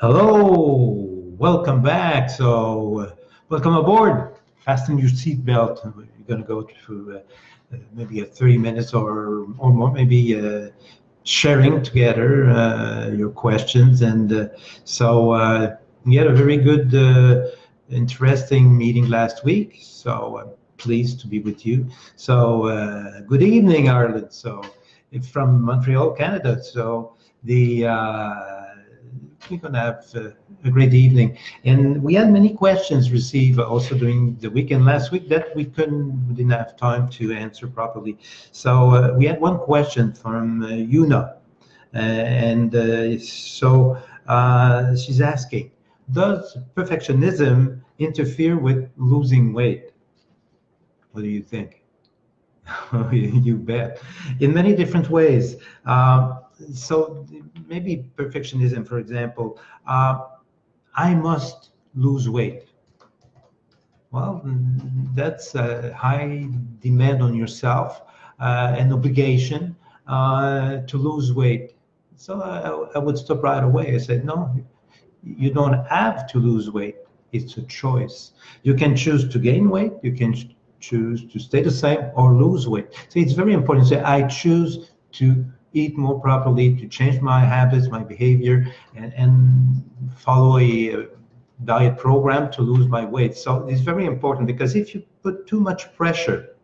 Hello, welcome back. So, uh, welcome aboard. Fasten your seatbelt. We're going to go through uh, maybe a 30 minutes or or more, maybe uh, sharing together uh, your questions. And uh, so, we had a very good, interesting meeting last week. So, I'm pleased to be with you. So, good evening, Ireland. So, from Montreal, Canada. So, the we're going to have uh, a great evening. And we had many questions received also during the weekend last week that we couldn't, we didn't have time to answer properly. So uh, we had one question from uh, Yuna. Uh, and uh, so uh, she's asking, does perfectionism interfere with losing weight? What do you think? you bet. In many different ways. Uh, so maybe perfectionism, for example, uh, I must lose weight. Well, that's a high demand on yourself, uh, an obligation uh, to lose weight. So I, I would stop right away. I said, no, you don't have to lose weight. It's a choice. You can choose to gain weight. You can choose to stay the same or lose weight. So it's very important to say, I choose to eat more properly, to change my habits, my behavior, and, and follow a diet program to lose my weight. So it's very important because if you put too much pressure,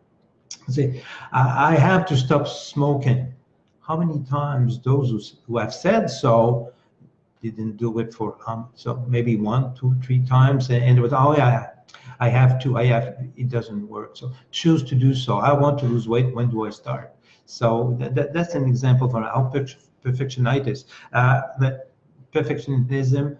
say, I have to stop smoking. How many times those who have said so didn't do it for um, so maybe one, two, three times, and it was oh yeah, I have to, I have. It doesn't work. So choose to do so. I want to lose weight. When do I start? So that, that, that's an example for our perfectionitis. Uh, perfectionism,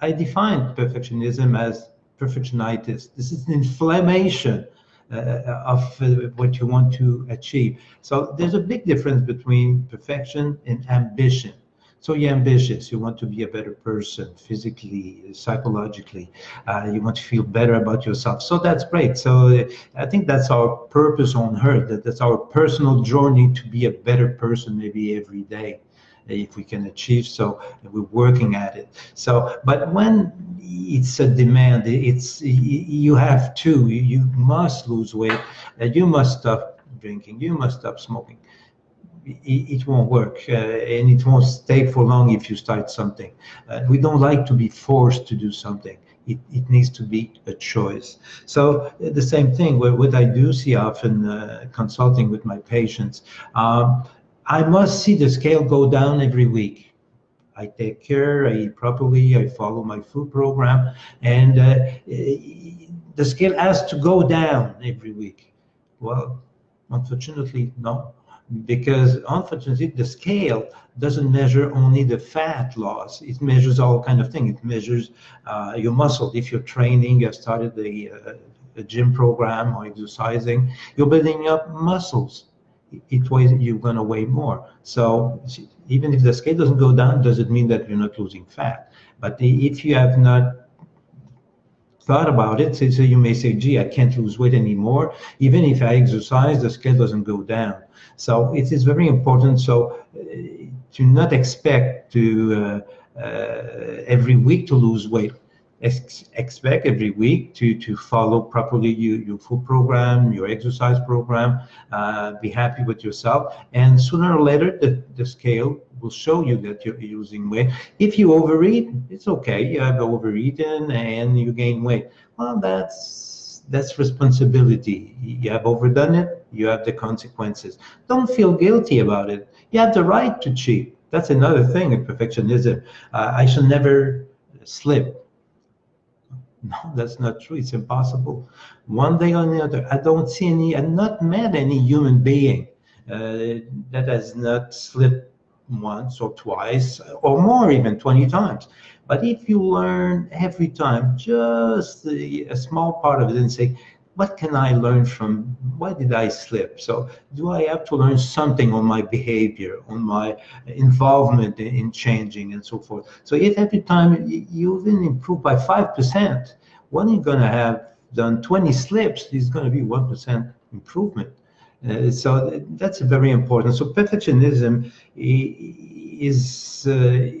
I define perfectionism as perfectionitis. This is an inflammation uh, of uh, what you want to achieve. So there's a big difference between perfection and ambition. So you're ambitious. You want to be a better person physically, psychologically. Uh, you want to feel better about yourself. So that's great. So uh, I think that's our purpose on earth. That that's our personal journey to be a better person, maybe every day if we can achieve so we're working at it so but when it's a demand it's you have to you must lose weight you must stop drinking you must stop smoking it, won't work uh, and it won't stay for long if you start something. Uh, we don't like to be forced to do something. It, it needs to be a choice. So uh, the same thing, what, what I do see often uh, consulting with my patients, um, I must see the scale go down every week. I take care, I eat properly, I follow my food program, and uh, the scale has to go down every week. Well, unfortunately, no because unfortunately the scale doesn't measure only the fat loss. It measures all kind of things. It measures uh, your muscle. If you're training you have started a, uh, gym program or exercising you're building up muscles. It weighs you're going to weigh more. So even if the scale doesn't go down doesn't mean that you're not losing fat? But if you have not thought about it. So, so, you may say, gee, I can't lose weight anymore. Even if I exercise, the scale doesn't go down. So it is very important. So uh, to not expect to uh, uh, every week to lose weight. Ex expect every week to, to follow properly your, your food program, your exercise program, uh, be happy with yourself. And sooner or later, the, the scale will show you that you're using weight. If you overeat, it's okay. You have overeaten and you gain weight. Well, that's that's responsibility. You have overdone it, you have the consequences. Don't feel guilty about it. You have the right to cheat. That's another thing of perfectionism. Uh, I shall never slip. No, that's not true. It's impossible. One day or the other, I don't see any, I've not met any human being uh, that has not slipped once or twice or more, even 20 times. But if you learn every time just a, a small part of it and say, what can I learn from why did I slip? So do I have to learn something on my behavior, on my involvement in changing and so forth? So if every time you even improve by 5%, when you're going to have done 20 slips, there's going to be 1% improvement. Uh, so that's very important. So perfectionism is uh,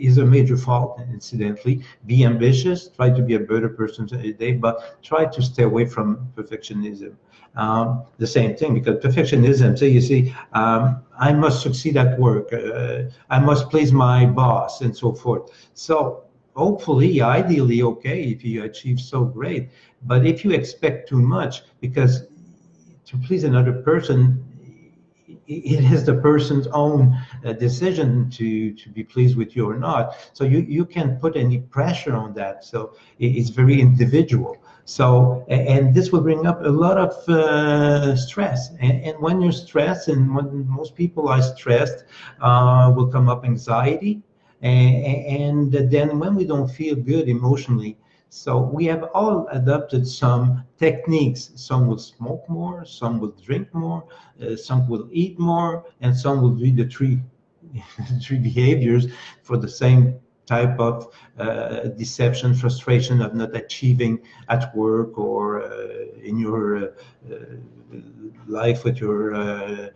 is a major fault. Incidentally, be ambitious, try to be a better person every day, but try to stay away from perfectionism. Um, the same thing because perfectionism. So you see, um, I must succeed at work. Uh, I must please my boss, and so forth. So hopefully, ideally, okay, if you achieve so great. But if you expect too much, because to please another person, it is the person's own uh, decision to to be pleased with you or not. So you you can't put any pressure on that. So it's very individual. So and this will bring up a lot of uh, stress. And, and, when you're stressed, and when most people are stressed, uh, will come up anxiety. And, and then when we don't feel good emotionally, so we have all adopted some techniques. Some will smoke more, some will drink more, uh, some will eat more, and some will do the three, three behaviors for the same type of uh, deception, frustration of not achieving at work or uh, in your uh, uh, life with your uh,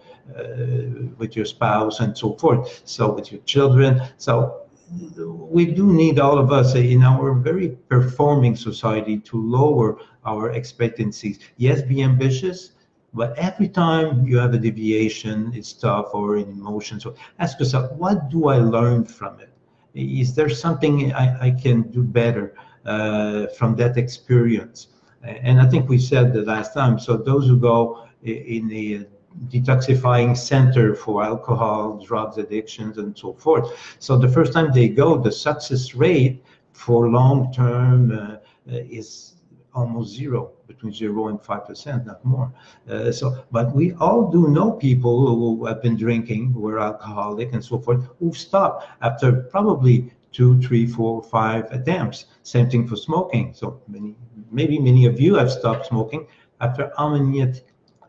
with your spouse and so forth. So with your children. So we do need all of us in our very performing society to lower our expectancies. Yes, be ambitious, but every time you have a deviation, it's tough or an emotion. So ask yourself, what do I learn from it? Is there something I, I can do better uh, from that experience? And I think we said the last time. So those who go in the detoxifying center for alcohol, drugs, addictions, and so forth. So the first time they go, the success rate for long term uh, is almost zero, between zero and five percent, not more. Uh, so, but we all do know people who have been drinking, who are alcoholic, and so forth, who stop after probably two, three, four, five attempts. Same thing for smoking. So many, maybe many of you have stopped smoking after how many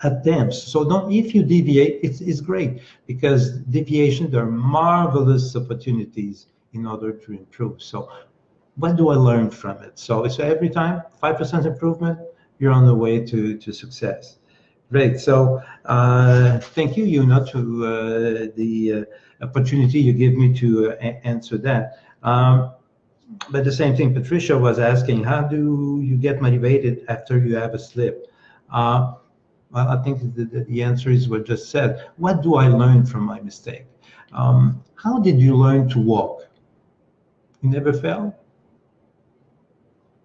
attempts. So don't if you deviate, it's, it's great because deviation there are marvelous opportunities in order to improve. So what do I learn from it? So it's every time five percent improvement, you're on the way to to success. Great. So uh, thank you, Yuna, to uh, the uh, opportunity you give me to uh, answer that. Um, but the same thing, Patricia was asking, how do you get motivated after you have a slip? I think the, the, answer is what just said. What do I learn from my mistake? Um, how did you learn to walk? You never fell?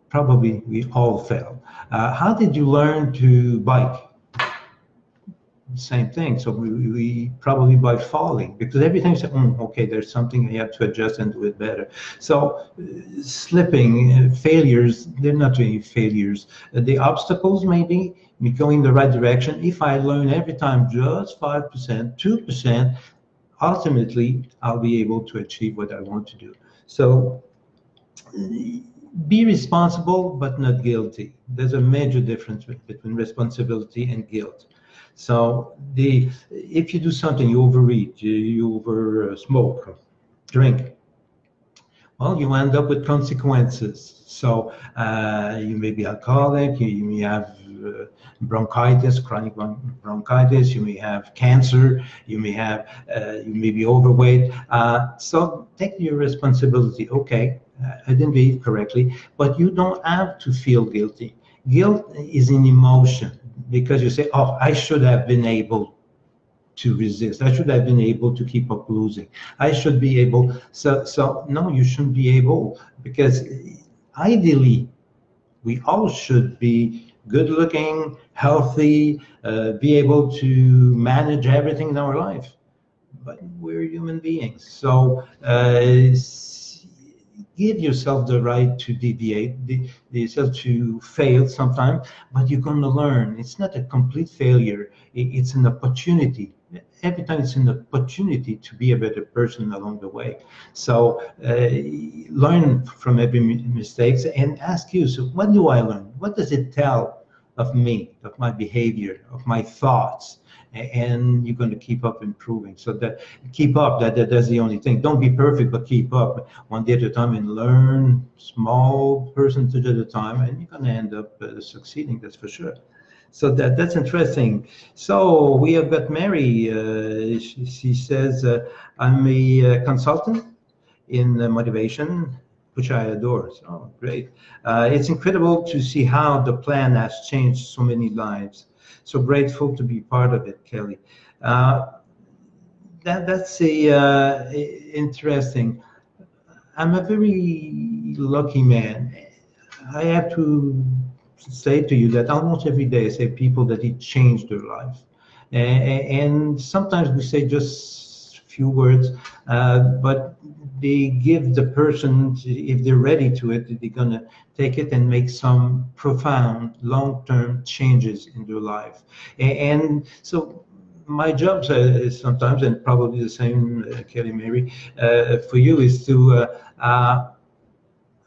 Probably we all fell. Uh, how did you learn to bike? Same thing. So we, we probably by falling because everything said, mm, okay, there's something I have to adjust and do it better. So uh, slipping, uh, failures, they're not really failures. Uh, the obstacles maybe me going the right direction. If I learn every time just 5%, 2%, ultimately I'll be able to achieve what I want to do. So be responsible but not guilty. There's a major difference between responsibility and guilt. So the if you do something, you overeat, you, you over smoke, drink, well, you end up with consequences. So uh, you may be alcoholic, you, you may have uh, bronchitis, chronic bronchitis. You may have cancer. You may have uh, you may be overweight. Uh, so take your responsibility. Okay, I didn't behave correctly, but you don't have to feel guilty. Guilt is an emotion because you say, "Oh, I should have been able to resist. I should have been able to keep up losing. I should be able. So, so no, you shouldn't be able because ideally, we all should be good looking, healthy, uh, be able to manage everything in our life. But we're human beings. So uh, give yourself the right to deviate, the, yourself to fail sometimes, but you're going to learn. It's not a complete failure, it's an opportunity. Every time it's an opportunity to be a better person along the way. So uh, learn from every mistakes and ask you, so what do I learn? What does it tell of me, of my behavior, of my thoughts, and you're going to keep up improving. So that keep up. That, that that's the only thing. Don't be perfect, but keep up one day at a time and learn small percentage at a time, and you're going to end up uh, succeeding. That's for sure. so that that's interesting. So we have got Mary. Uh, she, she, says, uh, "I'm a uh, consultant in motivation, which I adore." So great! Uh, it's incredible to see how the plan has changed so many lives. So grateful to be part of it, Kelly. Uh, that that's a uh, interesting. I'm a very lucky man. I have to say to you that almost every day I say people that it changed their life. And, sometimes we say just few words, uh, but they give the person, if they're ready to it, they're going to take it and make some profound long-term changes in their life. And so my job uh, sometimes, and probably the same, uh, Kelly Mary, uh, for you, is to uh, uh,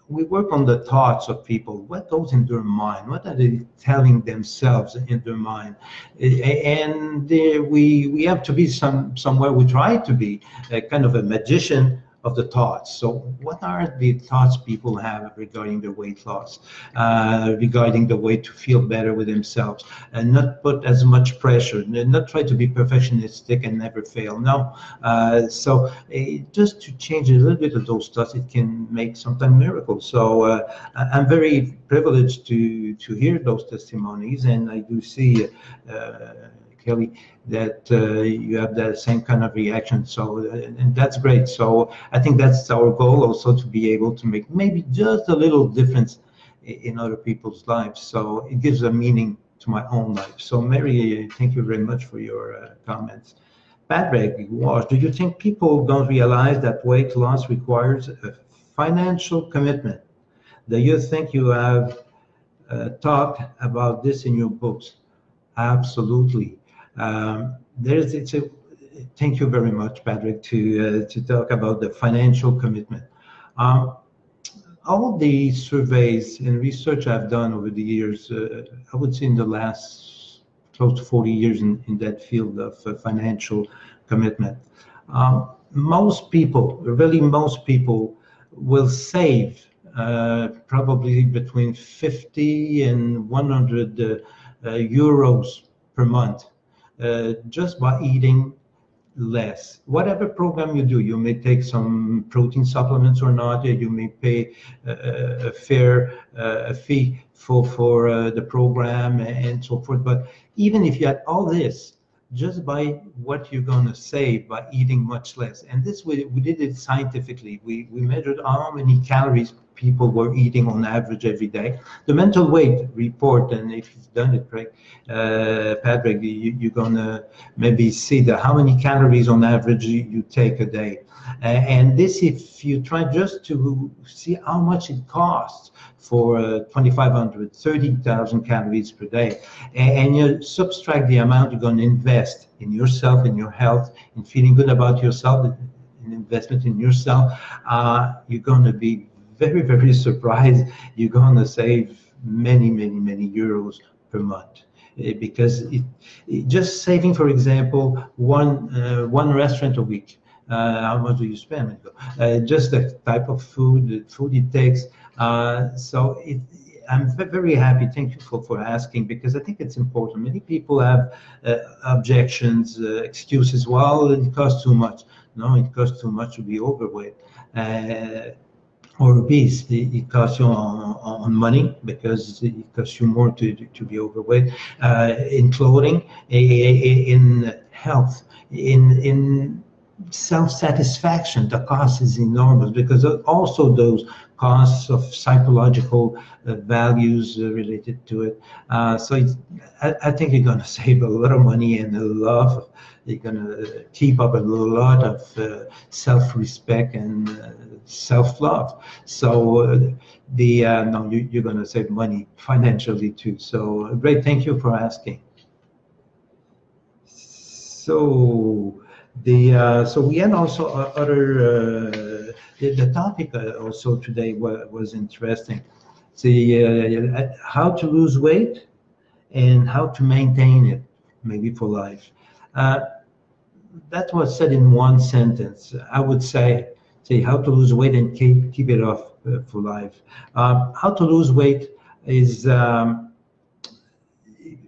we work on the thoughts of people. What goes in their mind? What are they telling themselves in their mind? And uh, we we have to be some somewhere. We try to be a kind of a magician of the thoughts. So, what are the thoughts people have regarding their weight loss, uh, regarding the way to feel better with themselves, and not put as much pressure, not try to be perfectionistic and never fail. No. Uh, so, uh, just to change a little bit of those thoughts, it can make sometimes miracles. So, uh, I'm very privileged to to hear those testimonies, and I do see. Uh, Kelly, that uh, you have that same kind of reaction. So, and that's great. So, I think that's our goal also to be able to make maybe just a little difference in other people's lives. So, it gives a meaning to my own life. So, Mary, thank you very much for your uh, comments. Patrick was, do you think people don't realize that weight loss requires a financial commitment? Do you think you have uh, talked about this in your books? Absolutely. Um, there's it's a thank you very much, Patrick, to uh, to talk about the financial commitment. Um, all the surveys and research I've done over the years, uh, I would say in the last close to 40 years in, in that field of uh, financial commitment, um, most people, really most people, will save uh, probably between 50 and 100 uh, uh, euros per month uh, just by eating less. Whatever program you do, you may take some protein supplements or not. You may pay a, a fair uh, fee for for uh, the program and so forth. But even if you had all this, just by what you're going to save by eating much less, and this we we did it scientifically. We we measured how many calories people were eating on average every day. The mental weight report, and if you've done it, uh, Patrick, you, are gonna maybe see that how many calories on average you, you take a day. Uh, and this, if you try just to see how much it costs for uh, 2,500, 30,000 calories per day, and, and you subtract the amount you're going to invest in yourself, in your health, in feeling good about yourself, an investment in yourself, uh, you're going to be very, very surprised you're going to save many, many, many euros per month eh, because it, it, just saving, for example, one uh, one restaurant a week. Uh, how much do you spend? Uh, just the type of food, the food it takes. Uh, so it, I'm very happy. Thank you for, for asking because I think it's important. Many people have uh, objections, uh, excuses. Well, it costs too much. No, it costs too much to be overweight or obese, it costs you on, on, money because it costs you more to, to be overweight, uh, in clothing, in health, in, in self-satisfaction. The cost is enormous because also those costs of psychological uh, values uh, related to it. Uh, so I, I, think you're going to save a lot of money and a lot of, you're going to keep up a lot of uh, self-respect and uh, self-love. So uh, the no, you, you're going to save money financially too. So great, thank you for asking. So the uh, so we had also other uh, the, the, topic uh, also today was, was interesting. The how to lose weight and how to maintain it maybe for life. That was said in one sentence. I would say say how to lose weight and keep keep it off uh, for life. Uh, how to lose weight is um,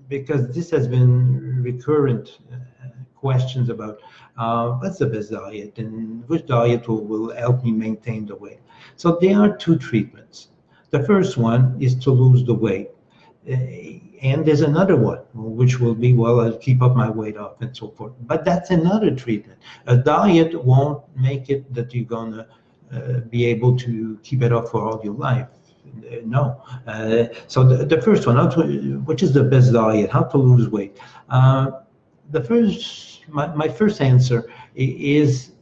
because this has been recurrent uh, questions about uh, what's the best diet and which diet will, will help me maintain the weight. So there are two treatments. The first one is to lose the weight. Uh, and there's another one, which will be, well, I'll keep up my weight up and so forth. But that's another treatment. A diet won't make it that you're going to uh, be able to keep it up for all your life. Uh, no. Uh, so the, the first one, to, which is the best diet, how to lose weight. Uh, the first, my, my first answer is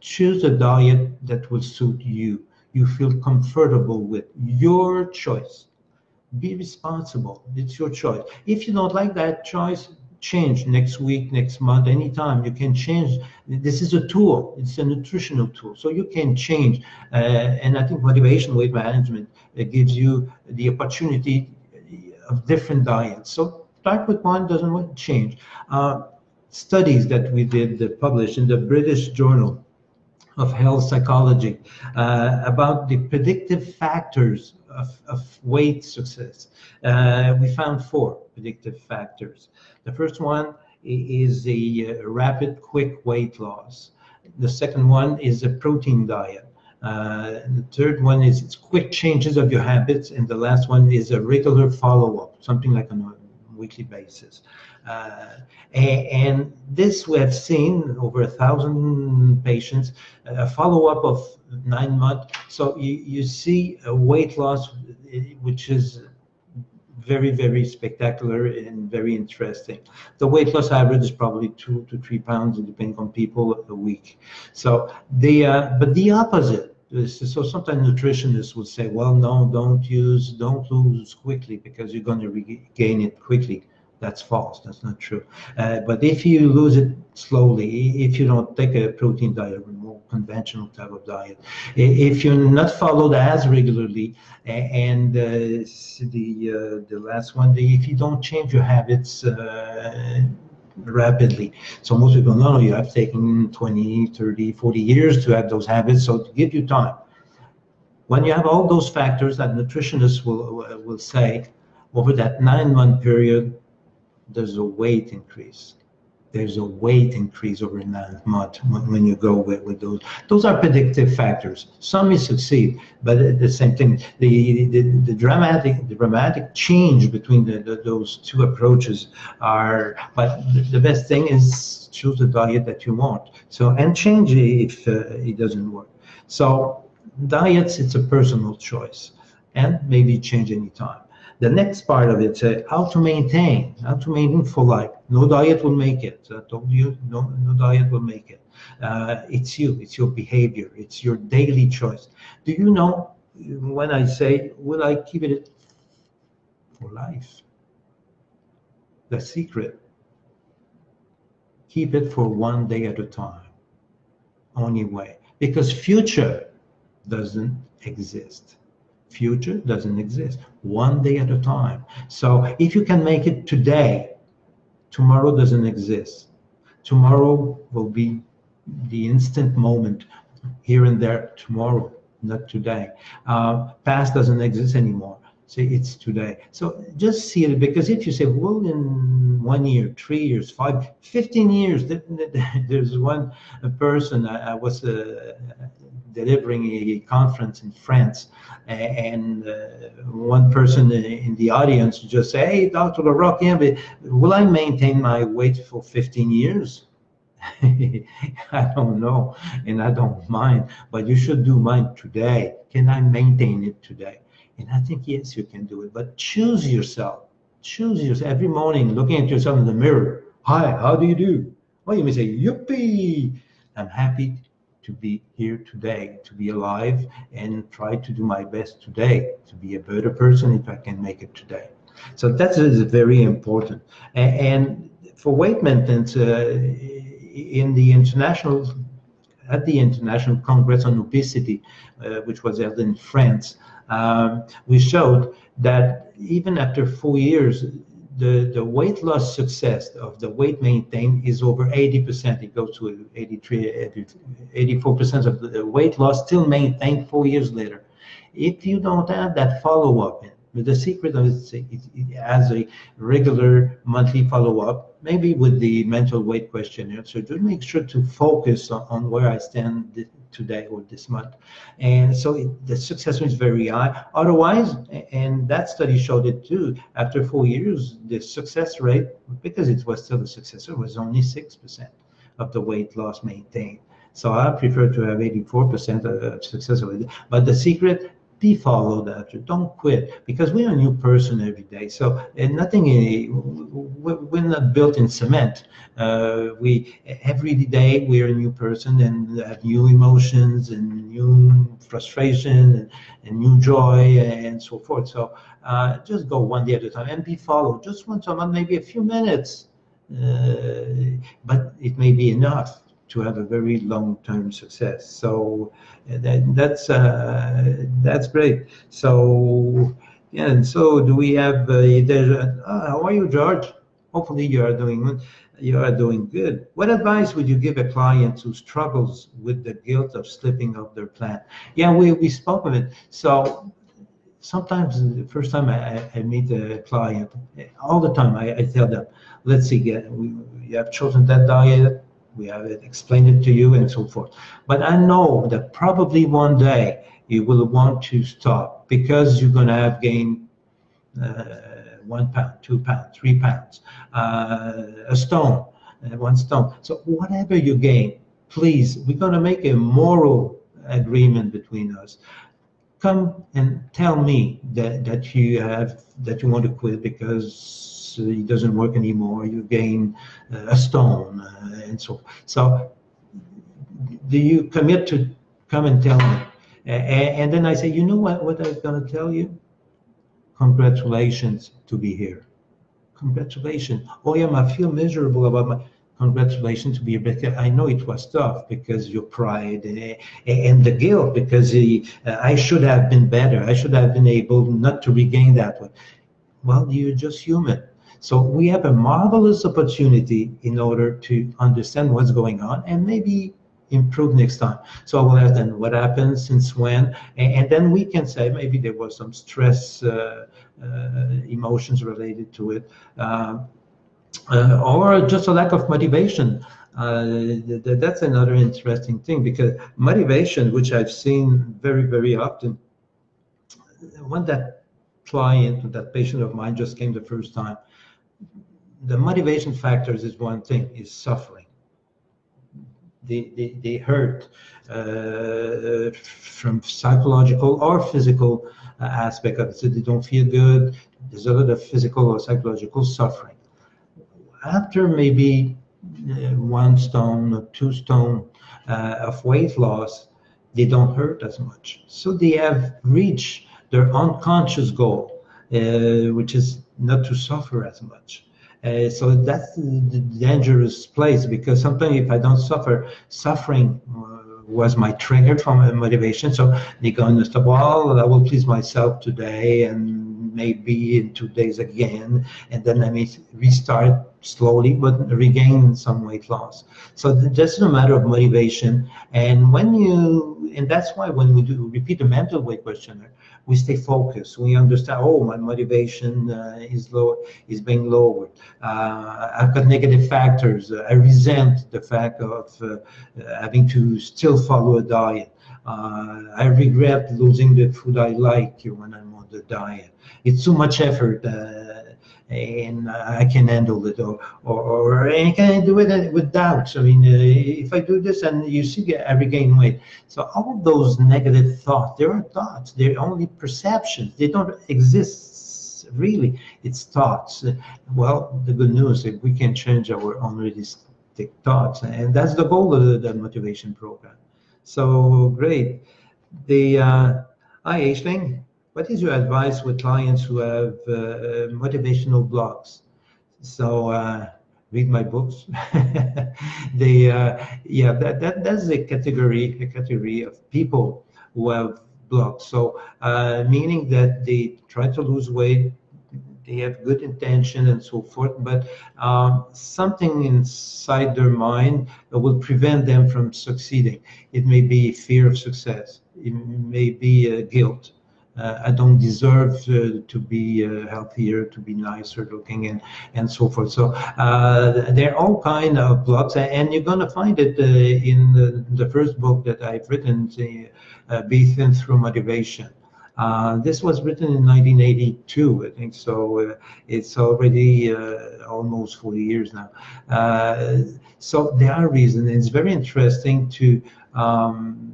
choose a diet that will suit you. You feel comfortable with your choice be responsible. It's your choice. If you don't like that choice, change next week, next month, anytime. You can change. This is a tool. It's a nutritional tool, so you can change. Uh, and I think motivation weight management uh, gives you the opportunity of different diets. So start with one, doesn't want to change. Uh, studies that we did uh, published in the British Journal of Health Psychology uh, about the predictive factors of, of weight success. Uh, we found four predictive factors. The first one is a uh, rapid, quick weight loss. The second one is a protein diet. Uh, the third one is quick changes of your habits, and the last one is a regular follow-up, something like on a weekly basis. Uh, and, this we have seen over a thousand patients, a follow-up of nine months. So you, you see a weight loss, which is very, very spectacular and very interesting. The weight loss average is probably two to three pounds, depending on people, a week. So the, uh, but the opposite. So sometimes nutritionists will say, well, no, don't use, don't lose quickly because you're going to regain it quickly. That's false. That's not true. Uh, but if you lose it slowly, if you don't take a protein diet, a more conventional type of diet, if you're not followed as regularly, and uh, the uh, the last one, if you don't change your habits uh, rapidly. So most people know you have taken 20, 30, 40 years to have those habits. So to give you time. When you have all those factors that nutritionists will, will say, over that nine month period, there's a weight increase. There's a weight increase over nine months when you go with, with those. Those are predictive factors. Some may succeed, but the same thing. The, the, the dramatic the dramatic change between the, the, those two approaches are. But the, the best thing is choose the diet that you want. So and change if uh, it doesn't work. So diets, it's a personal choice, and maybe change anytime. The next part of it, uh, how to maintain, how to maintain for life. No diet will make it. I told you, no, no diet will make it. Uh, it's you, it's your behavior, it's your daily choice. Do you know when I say, will I keep it for life? The secret, keep it for one day at a time, only way. Because future doesn't exist future doesn't exist. One day at a time. So if you can make it today tomorrow doesn't exist. Tomorrow will be the instant moment here and there tomorrow not today. Uh, past doesn't exist anymore. Say it's today. So just see it because if you say well in one year three years five 15 years there's one person i, I was uh, delivering a conference in France, and uh, one person in the audience just say, "Hey, Dr. Larocque, yeah, will I maintain my weight for 15 years?" I don't know, and I don't mind, but you should do mine today. Can I maintain it today? And I think yes, you can do it. But choose yourself. Choose yourself every morning, looking at yourself in the mirror. Hi, how do you do? Well, you may say, "Yippee! I'm happy to be here today, to be alive, and try to do my best today to be a better person if I can make it today. So that is very important. And for weight maintenance, uh, in the international at the International Congress on Obesity, uh, which was held in France, um, we showed that even after four years, the, the weight loss success of the weight maintained is over 80%. It goes to 83, 84% of the weight loss still maintained four years later. If you don't have that follow up, the secret is it, has a regular monthly follow-up, maybe with the mental weight questionnaire. So to make sure to focus on, on where I stand today or this month. And so it, the success rate is very high. Otherwise, and that study showed it too, after four years, the success rate, because it was still a success, it was only 6% of the weight loss maintained. So I prefer to have 84% of success rate. But the secret, be followed after. Don't quit because we're a new person every day. So nothing, we're not built in cement. Uh, we every day we're a new person and have new emotions and new frustration and, and new joy and so forth. So uh, just go one day at a time and be followed. Just once a month, maybe a few minutes, uh, but it may be enough to have a very long-term success. So that, that's uh, that's great. So yeah, and so do we have? Uh, there, uh, how are you, George? Hopefully you are doing you are doing good. What advice would you give a client who struggles with the guilt of slipping off their plan? Yeah, we we spoke of it. So sometimes the first time I, I meet a client, all the time I, I tell them, let's see, get, we, you have chosen that diet, we have it explained it to you and so forth. But I know that probably one day you will want to stop because you're going to have gained uh, one pound, two pounds, three pounds, uh, a stone, uh, one stone. So whatever you gain, please, we're going to make a moral agreement between us. Come and tell me that, that you have that you want to quit because it doesn't work anymore, you gain uh, a stone uh, and so So do you commit to come and tell me? And then I say, you know what, what I'm going to tell you? Congratulations to be here. Congratulations. Oh, yeah, I feel miserable about my congratulations to be here. I know it was tough because your pride and the guilt because I should have been better. I should have been able not to regain that one. Well, you're just human. So we have a marvelous opportunity in order to understand what's going on and maybe improve next time. So I will ask them what happened, since when, and, and then we can say maybe there was some stress, uh, uh, emotions related to it, uh, uh or just a lack of motivation. Uh, th that's another interesting thing because motivation, which I've seen very, very often, when that client, that patient of mine just came the first time, the motivation factors is one thing, is suffering. They, they, they hurt uh, from psychological or physical uh, aspect of it. So they don't feel good. There's a lot of physical or psychological suffering. After maybe uh, one stone or two stone uh, of weight loss, they don't hurt as much. So they have reached their unconscious goal, uh, which is not to suffer as much. Uh, so that's the dangerous place because sometimes if I don't suffer, suffering uh, was my trigger for my motivation. So the stop, well, I will please myself today and maybe in two days again. And then I may restart slowly, but regain some weight loss. So that's a matter of motivation. And when you, and that's why when we do repeat the mental weight questionnaire, we stay focused. We understand, oh, my motivation uh, is low, is being lowered. Uh, I've got negative factors. I resent the fact of uh, having to still follow a diet. Uh, I regret losing the food I like when I'm the diet. It's too much effort uh, and I can handle it, or, or, or I can do it with doubts. I mean, uh, if I do this and you see I regain weight. So all those negative thoughts, they are thoughts, they're only perceptions, they don't exist really. It's thoughts. Well, the good news is we can change our unrealistic thoughts, and that's the goal of the, the motivation program. So great. The uh, hi, Aisling. What is your advice with clients who have uh, motivational blocks? So uh, read my books. they, uh, yeah, that, that that's a category, a category of people who have blocks. So uh, meaning that they try to lose weight, they have good intention and so forth, but um, something inside their mind will prevent them from succeeding. It may be fear of success. It may be uh, guilt uh, I don't deserve uh, to be uh, healthier, to be nicer looking, and and so forth. So uh, there are all kind of blocks, and you're gonna find it uh, in the, the, first book that I've written, "Be Thin Through Motivation." Uh, this was written in 1982, I think, so uh, it's already uh, almost 40 years now. So there are reasons. It's very interesting to um,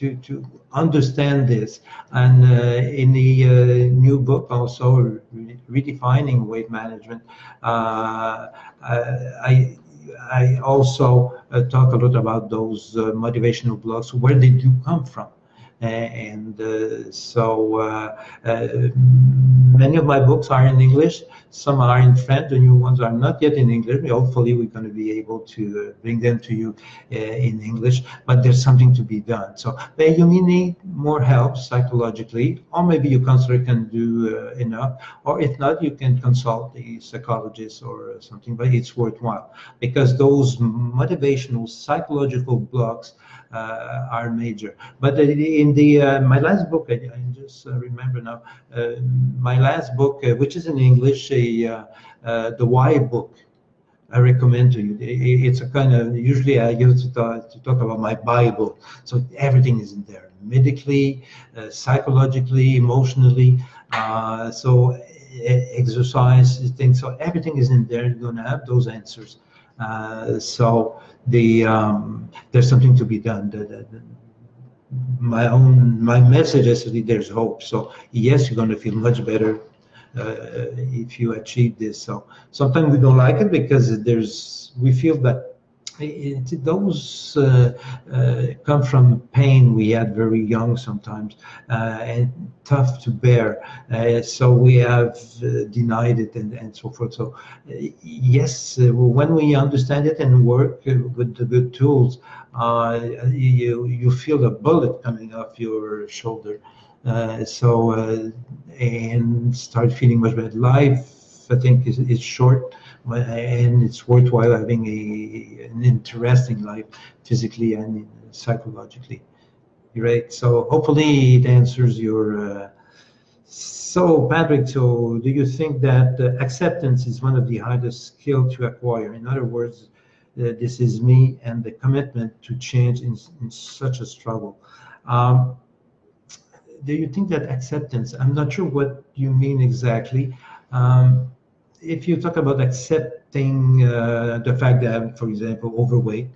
to to understand this. And uh, in the uh, new book, also redefining weight management, I I also talk a lot about those motivational blocks, where they do come from and uh, so uh, uh, many of my books are in English. Some are in French. The new ones are not yet in English. Hopefully, we're going to be able to uh, bring them to you uh, in English. But there's something to be done. So you may need more help psychologically, or maybe your counselor can do uh, enough. Or if not, you can consult a psychologist or something. But it's worthwhile because those motivational psychological blocks uh, are major. But in the uh, my last book, I, I just uh, remember now, my last book, which is in English, a, the Why book. I recommend to you. It's a kind of usually I use to talk, to talk about my Bible. So everything is in there, medically, uh, psychologically, emotionally. Uh, so exercise things. So everything is in there. You're gonna have those answers. Uh, so the um, there's something to be done. The, the, the, my own my message is that there's hope. So yes, you're going to feel much better uh, if you achieve this. So sometimes we don't like it because there's we feel that it, those uh, uh, come from pain we had very young sometimes uh, and tough to bear. Uh, so we have uh, denied it and, and so forth. So yes, when we understand it and work with the good tools, you you feel a bullet coming off your shoulder. so and start feeling much better. Life, I think, is, is short and it's worthwhile having a an interesting life physically and psychologically. Right. So hopefully it answers your uh, so patrick so do you think that uh, acceptance is one of the hardest skill to acquire? In other words uh, this is me and the commitment to change in, in such a struggle. Um, do you think that acceptance i'm not sure what you mean exactly. Um, if you talk about accepting uh, the fact that, for example, overweight,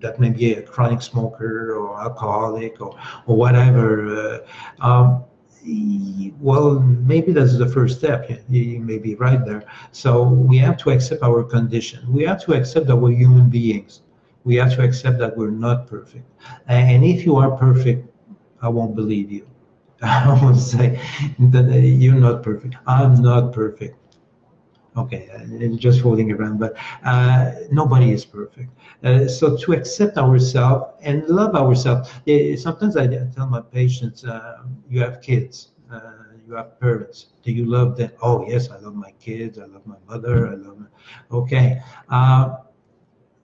that may be a chronic smoker or alcoholic or, or whatever, uh, um, well, maybe that's the first step. You, you, may be right there. So we have to accept our condition. We have to accept that we're human beings. We have to accept that we're not perfect. And if you are perfect, I won't believe you. I would say that uh, you're not perfect. I'm not perfect. Okay, uh, just fooling around, but uh, nobody is perfect. Uh, so to accept ourselves and love ourselves. Sometimes I tell my patients, uh, "You have kids, uh, you have parents. Do you love them?" Oh yes, I love my kids. I love my mother. I love. Okay.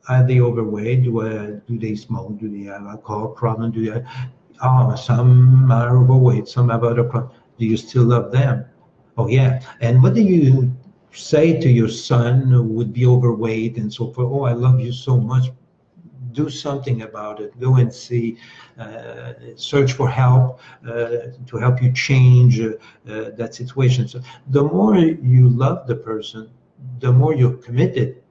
are they overweight? Do, do they smoke? Do they have alcohol problem? Do they? Oh, some are overweight, some have other problems. Do you still love them? Oh, yeah. And what do you say to your son who would be overweight and so forth? Oh, I love you so much. Do something about it. Go and see, uh, search for help uh, to help you change uh, uh that situation. So the more you love the person, the more you're committed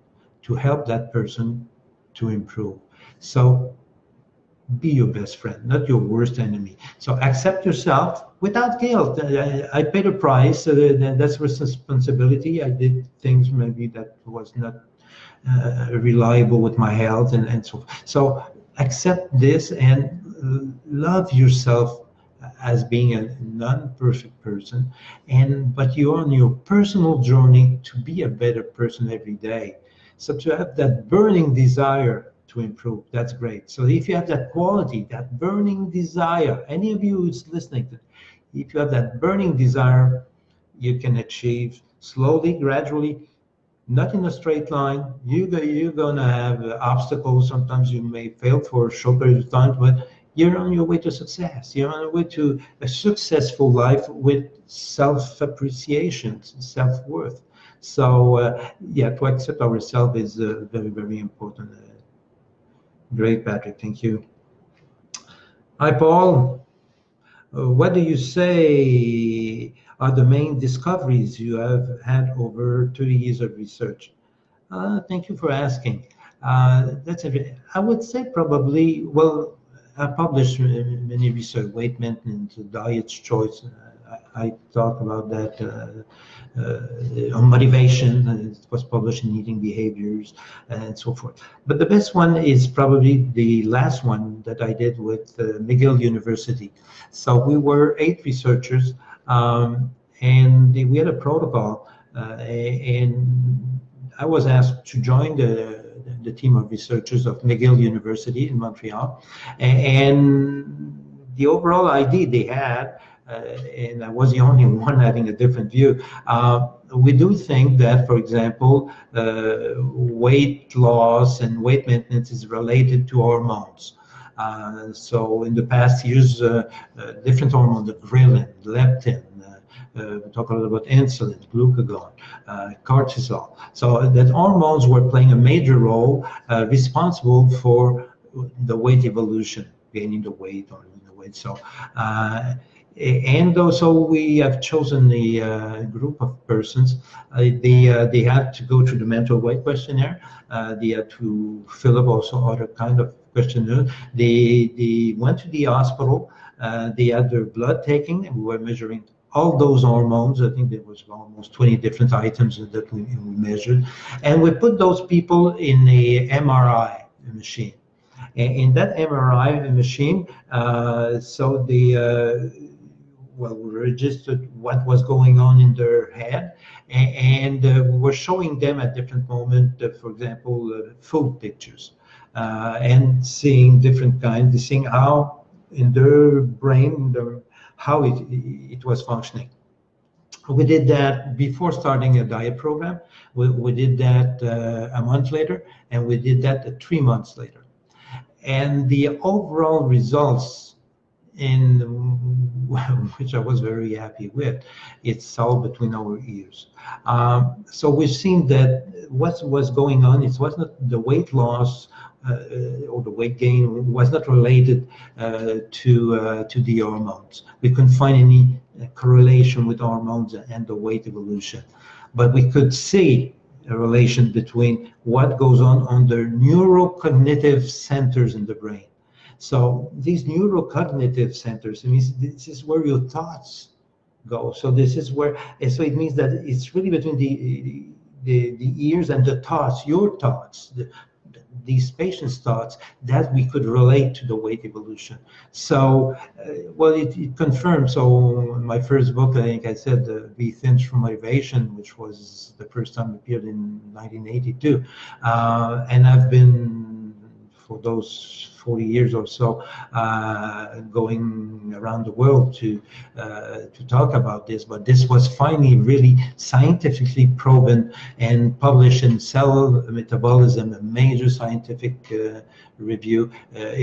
to help that person to improve. So be your best friend, not your worst enemy. So accept yourself without guilt. I, I paid a price. That's responsibility. I did things maybe that was not uh, reliable with my health and, and so forth. So accept this and love yourself as being a non-perfect person and but you're on your personal journey to be a better person every day so to have that burning desire to improve. That's great. So if you have that quality, that burning desire, any of you who's listening to, if you have that burning desire, you can achieve slowly, gradually, not in a straight line. You go, you're gonna have obstacles. Sometimes you may fail for a short period of time, but you're on your way to success. You're on your way to a successful life with self-appreciation, self-worth. So uh, yeah, to accept ourselves is uh, very, very important. Uh, great, Patrick. Thank you. Hi, Paul. Uh, what do you say are the main discoveries you have had over 30 years of research? Uh, thank you for asking. Uh, that's a, I would say probably, well, I published many research, weight maintenance, diet choice. I, I talk about that uh, uh, on motivation. It was published in eating behaviors and so forth. But the best one is probably the last one that I did with uh, McGill University. So we were eight researchers, um, and we had a protocol, uh, and I was asked to join the the team of researchers of McGill University in Montreal. And the overall idea they had, uh, and I was the only one having a different view, uh, we do think that, for example, uh, weight loss and weight maintenance is related to hormones. Uh, so in the past years, uh, uh, different hormones, the ghrelin, leptin, uh, we talk a lot about insulin, glucagon, uh, cortisol. So that hormones were playing a major role uh, responsible for the weight evolution, gaining the weight or losing the weight. So and also we have chosen the uh, group of persons. Uh, they uh, they had to go through the mental weight questionnaire. they had to fill up also other kind of questionnaire. They they went to the hospital. they had their blood taken, and we were measuring all those hormones. I think there was almost 20 different items that we, we measured, and we put those people in a MRI machine. And in that MRI machine, uh, so the uh, well, we registered what was going on in their head, and, and uh, we were showing them at different moments, uh, for example, uh, food pictures, uh, and seeing different kinds, seeing how in their brain, their how it, it was functioning. We did that before starting a diet program. We, we did that uh, a month later, and we did that three months later. And the overall results, in which I was very happy with, it's all between our ears. Um, so we've seen that what was going on, it wasn't the weight loss uh, or the weight gain was not related uh, to uh, to the hormones. We couldn't find any correlation with hormones and the weight evolution, but we could see a relation between what goes on on the neurocognitive centers in the brain. So these neurocognitive centers, I mean, this is where your thoughts go. So this is where, so it means that it's really between the the, the ears and the thoughts, your thoughts, the, these patients' thoughts that we could relate to the weight evolution. So, uh, well, it, it, confirms. So, my first book, I think I said uh, Be Thin Through Motivation, which was the first time appeared in 1982. Uh, and I've been, for those 40 years or so uh, going around the world to uh, to talk about this. But this was finally really scientifically proven and published in Cell Metabolism, a major scientific uh, review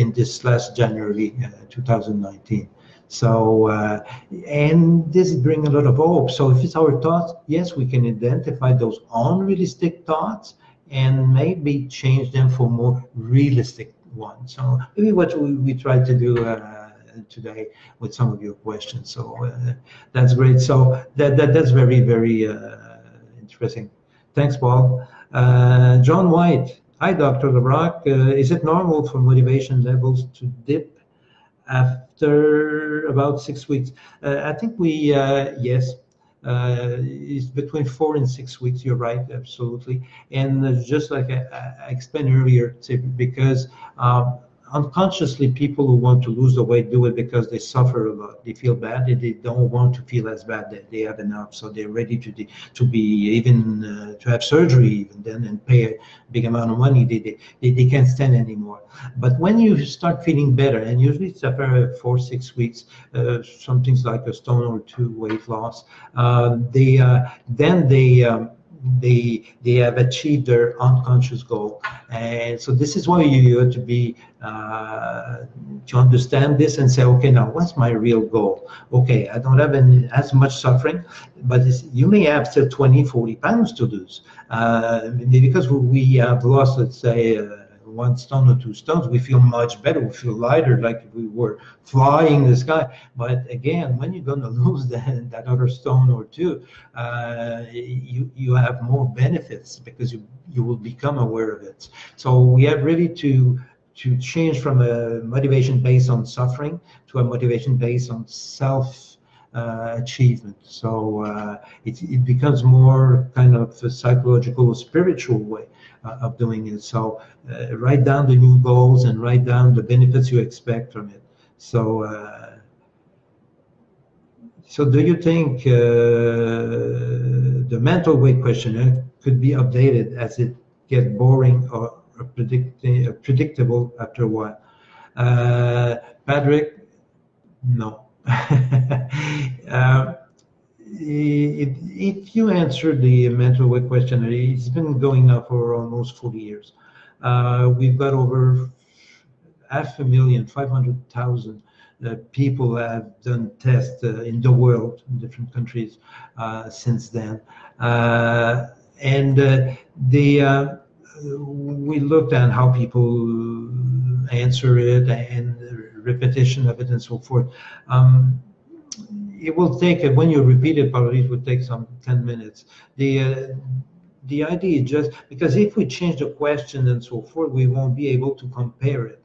in this last January 2019. So, uh, and this bring a lot of hope. So if it's our thoughts, yes, we can identify those unrealistic thoughts and maybe change them for more realistic ones. So maybe what we, we tried to do uh, today with some of your questions. So uh, that's great. So that, that that's very very uh, interesting. Thanks, Paul. Uh, John White. Hi, Dr. Larocque. Uh, is it normal for motivation levels to dip after about six weeks? Uh, I think we yes is between four and six weeks. You're right, absolutely. And uh, just like I, I, explained earlier, because um, unconsciously people who want to lose the weight do it because they suffer a lot they feel bad they, they don't want to feel as bad that they have enough so they're ready to to be even uh, to have surgery even then and pay a big amount of money they, they, they can't stand anymore. But when you start feeling better and usually it's after four six weeks uh, something's like a stone or two weight loss uh, they uh, then they um, they they have achieved their unconscious goal. And so this is why you have to be uh, to understand this and say okay now what's my real goal? Okay i don't have any, as much suffering but you may have still 20 40 pounds to lose. Uh, because we have lost let's say uh, one stone or two stones, we feel much better. We feel lighter, like we were flying the sky. But again, when you're going to lose that, that other stone or two, uh, you you have more benefits because you you will become aware of it. So we have really to to change from a motivation based on suffering to a motivation based on self uh, achievement. So uh, it, it becomes more kind of a psychological, spiritual way uh, of doing it. So uh, write down the new goals and write down the benefits you expect from it. So, uh, so do you think the mental weight questionnaire could be updated as it get boring or, or predictable after a while? Patrick, no. uh, if, if you answer the mental weight questionnaire, it's been going now for almost 40 years. Uh, we've got over half a million, 500,000 uh, people have done tests uh, in the world, in different countries uh, since then. Uh, and uh, the, we looked at how people answer it and repetition of it and so forth. Um, it will take when you repeat it probably it would take some 10 minutes the uh, the idea is just because if we change the question and so forth we won't be able to compare it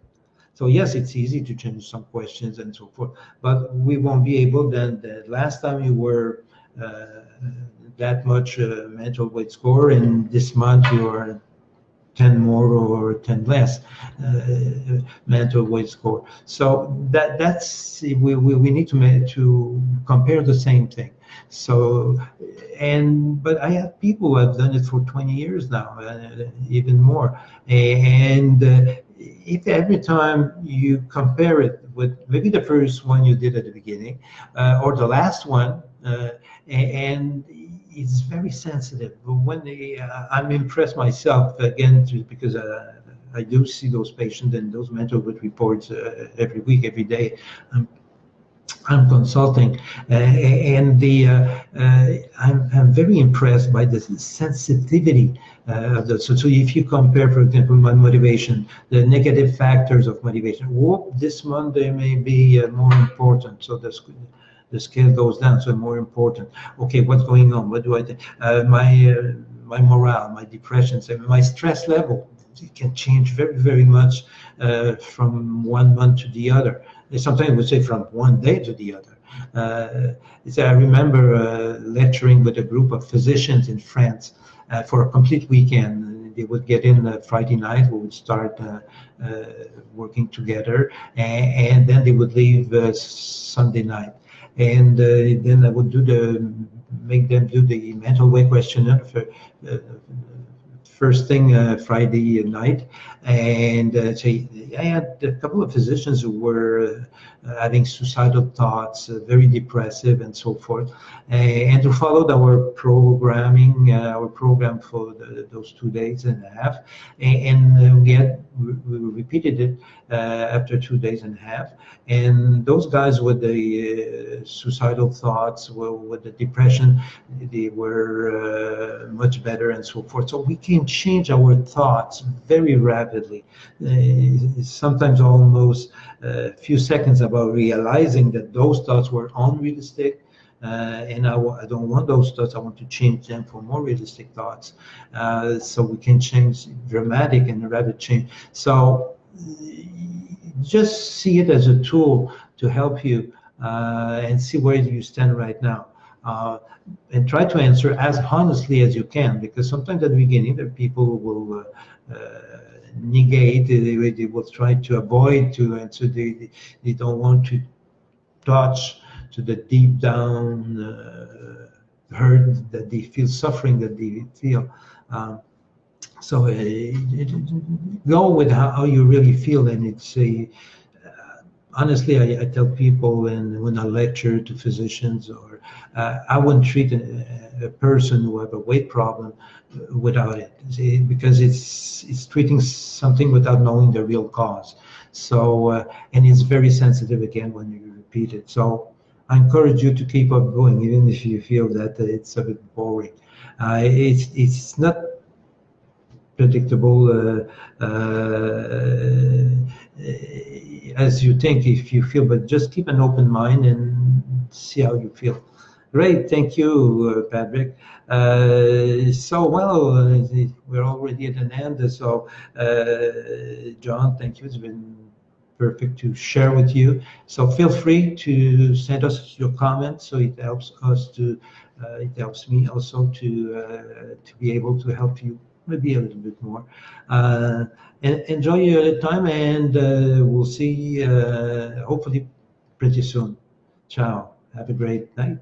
so yes it's easy to change some questions and so forth but we won't be able then the last time you were uh, that much uh, mental weight score and this month you are 10 more or 10 less uh, mental weight score. So that that's we, we, we need to make, to compare the same thing. So and but I have people who have done it for 20 years now, uh, even more. And uh, if every time you compare it with maybe the first one you did at the beginning uh, or the last one, uh, and it's very sensitive. But when they, uh, I'm impressed myself again because uh, I do see those patients and those mental health reports uh, every week, every day. I'm, I'm consulting, uh, and the uh, uh, I'm, I'm very impressed by the sensitivity of the. So, so if you compare, for example, my motivation, the negative factors of motivation, whoop, this Monday may be more important. So good the scale goes down, so more important. Okay, what's going on? What do I? Uh, my uh, my morale, my depression, my stress level it can change very very much uh, from one month to the other. Sometimes we say from one day to the other. Uh, I remember uh, lecturing with a group of physicians in France uh, for a complete weekend they would get in Friday night. We would start uh, uh, working together, and, and, then they would leave uh, Sunday night and uh, then I would do the make them do the mental weight questionnaire for, uh, first thing uh, Friday night, and uh, so I had a couple of physicians who were uh, having suicidal thoughts, uh, very depressive, and so forth. and to followed our programming, our program for the, those two days and a half, and, and we had we repeated it after two days and a half, and those guys with the uh, suicidal thoughts, well, with the depression, they were uh, much better and so forth. So we change our thoughts very rapidly. Uh, sometimes almost a few seconds about realizing that those thoughts were unrealistic. Uh, and I w- I don't want those thoughts. I want to change them for more realistic thoughts. Uh, so we can change dramatic and rapid change. So just see it as a tool to help you uh, and see where you stand right now. Uh, and try to answer as honestly as you can, because sometimes at the beginning, the people will uh, uh negate, they, they, will try to avoid to answer, they, they don't want to touch to the deep down uh, hurt that they feel, suffering that they feel. Um, so uh, go with how, how, you really feel, and it's a. Honestly, I, I, tell people and when I lecture to physicians, or uh, I wouldn't treat a, a, person who have a weight problem without it, because it's it's treating something without knowing the real cause. So, uh, and it's very sensitive again when you repeat it. So, I encourage you to keep up going, even if you feel that it's a bit boring. Uh, it's it's not predictable uh, uh, as you think if you feel, but just keep an open mind and see how you feel. Great, thank you, uh, Patrick. Uh, so, well, uh, we're already at an end. So, John, thank you. It's been perfect to share with you. So, feel free to send us your comments. So it helps us to, it helps me also to to be able to help you maybe a little bit more. Uh, and enjoy your time, and uh, we'll see uh, hopefully pretty soon. Ciao. Have a great night.